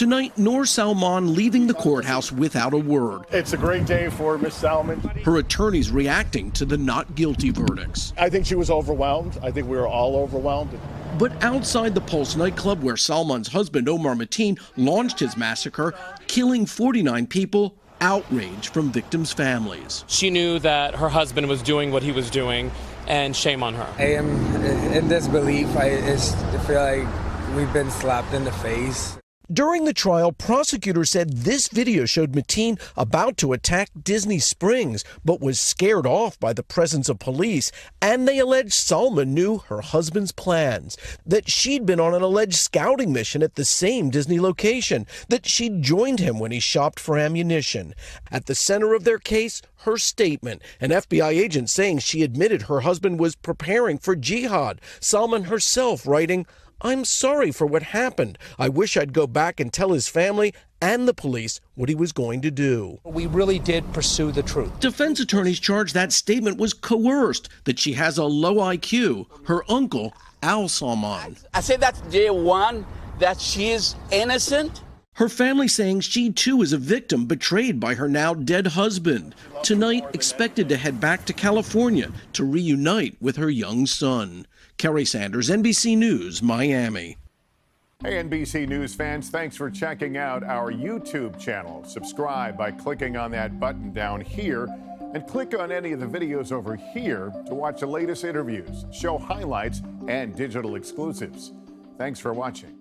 Tonight, Noor Salman leaving the courthouse without a word. It's a great day for Miss Salman. Her attorneys reacting to the not guilty verdicts. I think she was overwhelmed. I think we were all overwhelmed. But outside the Pulse nightclub where Salman's husband Omar Mateen launched his massacre, killing 49 people, outrage from victims' families. She knew that her husband was doing what he was doing, and shame on her. I am in disbelief. I just feel like we've been slapped in the face. During the trial, prosecutors said this video showed Mateen about to attack Disney Springs, but was scared off by the presence of police, and they alleged Salman knew her husband's plans, that she'd been on an alleged scouting mission at the same Disney location, that she'd joined him when he shopped for ammunition. At the center of their case, her statement, an FBI agent saying she admitted her husband was preparing for jihad, Salman herself writing, I'm sorry for what happened. I wish I'd go back and tell his family and the police what he was going to do. We really did pursue the truth. Defense attorneys charged that statement was coerced, that she has a low IQ. Her uncle, Al Salman. I say that's day one, that she is innocent. Her family saying she too is a victim betrayed by her now dead husband. Tonight, expected to head back to California to reunite with her young son. Kerry Sanders, NBC News, Miami. Hey, NBC News fans, thanks for checking out our YouTube channel. Subscribe by clicking on that button down here and click on any of the videos over here to watch the latest interviews, show highlights, and digital exclusives. Thanks for watching.